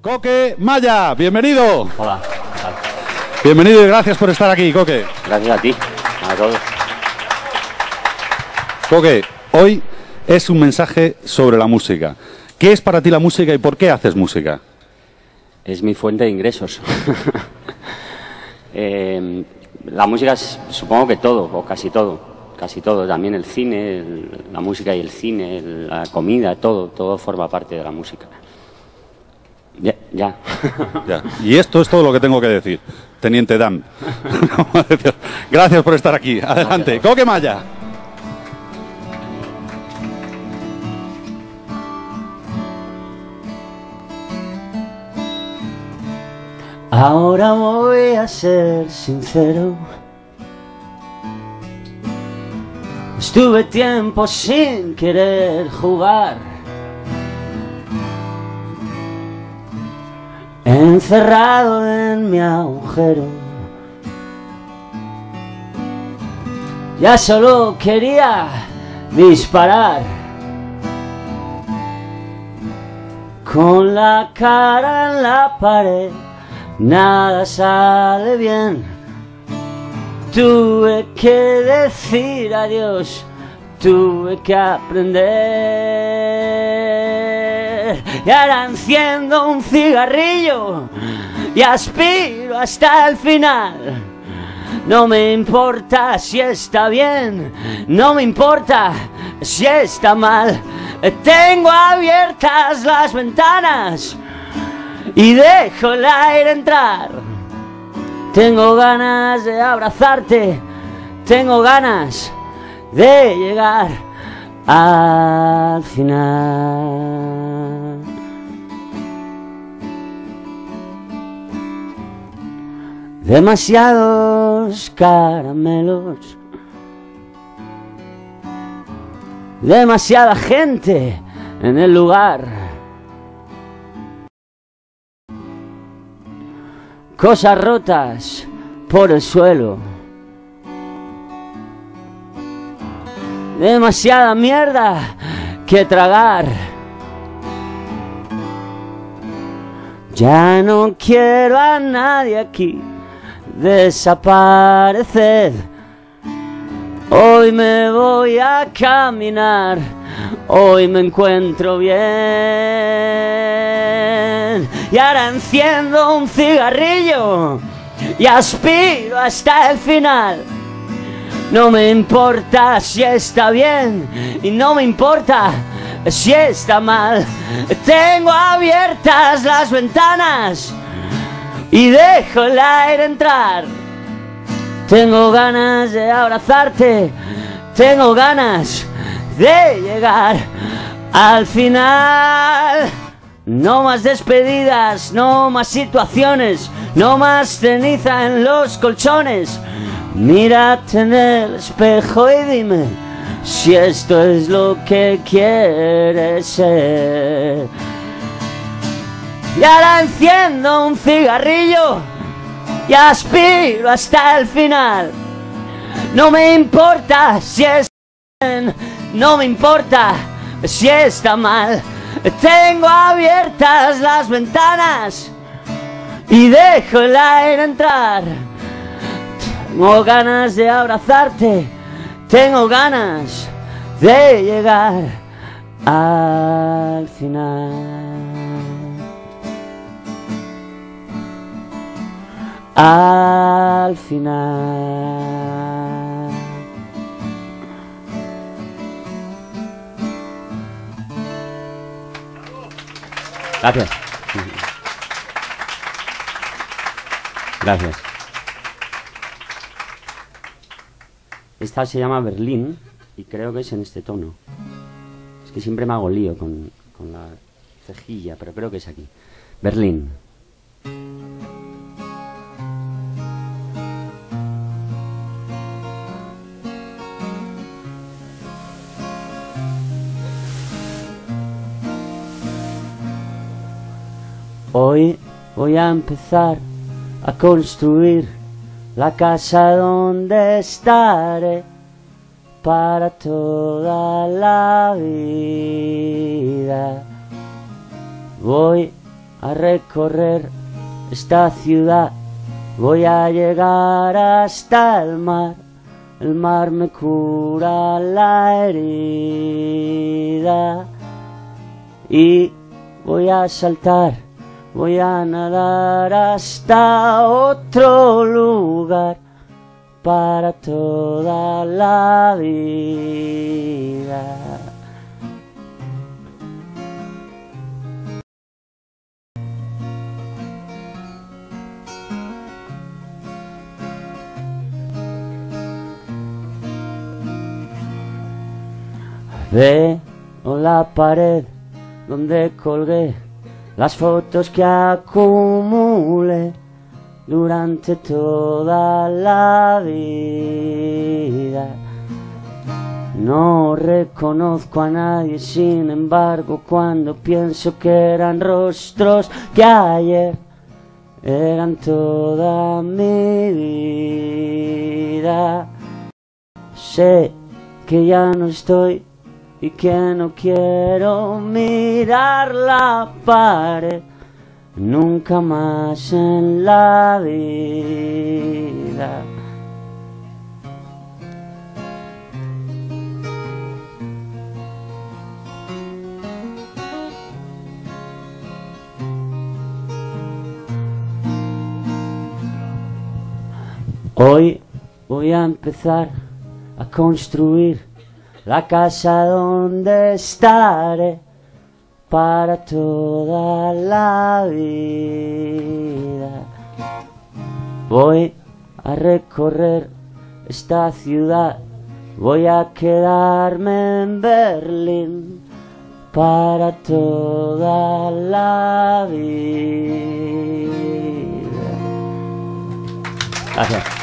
Coque Maya, bienvenido. Hola. Bienvenido y gracias por estar aquí, Coque. Gracias a ti, a todos. Coque, hoy es un mensaje sobre la música. ¿Qué es para ti la música y por qué haces música? Es mi fuente de ingresos. Eh, la música es, supongo que todo, o casi todo, casi todo. También el cine, el- la música y el cine, el- la comida, todo, todo forma parte de la música. Ya, ya. Ya. Y esto es todo lo que tengo que decir, Teniente Dan. Gracias por estar aquí. Adelante. Coque Maya. Ahora voy a ser sincero. Estuve tiempo sin querer jugar. Encerrado en mi agujero. Ya solo quería disparar. Con la cara en la pared, nada sale bien. Tuve que decir adiós, tuve que aprender. Y ahora enciendo un cigarrillo y aspiro hasta el final. No me importa si está bien, no me importa si está mal. Tengo abiertas las ventanas y dejo el aire entrar. Tengo ganas de abrazarte, tengo ganas de llegar al final. Demasiados caramelos. Demasiada gente en el lugar. Cosas rotas por el suelo. Demasiada mierda que tragar. Ya no quiero a nadie aquí. Desapareced. Hoy me voy a caminar. Hoy me encuentro bien. Y ahora enciendo un cigarrillo y aspiro hasta el final. No me importa si está bien y no me importa si está mal. Tengo abiertas las ventanas y dejo el aire entrar. Tengo ganas de abrazarte, tengo ganas de llegar al final. No más despedidas, no más situaciones, no más ceniza en los colchones. Mírate en el espejo y dime si esto es lo que quieres ser. Y ahora enciendo un cigarrillo y aspiro hasta el final. No me importa si es bien, no me importa si está mal. Tengo abiertas las ventanas y dejo el aire entrar. Tengo ganas de abrazarte, tengo ganas de llegar al final. Al final. Gracias. Gracias. Esta se llama Berlín y creo que es en este tono. Es que siempre me hago lío con, con la cejilla, pero creo que es aquí. Berlín. Hoy voy a empezar a construir la casa donde estaré para toda la vida. Voy a recorrer esta ciudad, voy a llegar hasta el mar. El mar me cura la herida y voy a saltar, voy a nadar hasta otro lugar para toda la vida. Veo la pared donde colgué las fotos que acumulé durante toda la vida. No reconozco a nadie, sin embargo, cuando pienso que eran rostros que ayer eran toda mi vida. Sé que ya no estoy y que no quiero mirar la pared nunca más en la vida. Hoy voy a empezar a construir la casa donde estaré para toda la vida. Voy a recorrer esta ciudad, voy a quedarme en Berlín para toda la vida. Gracias.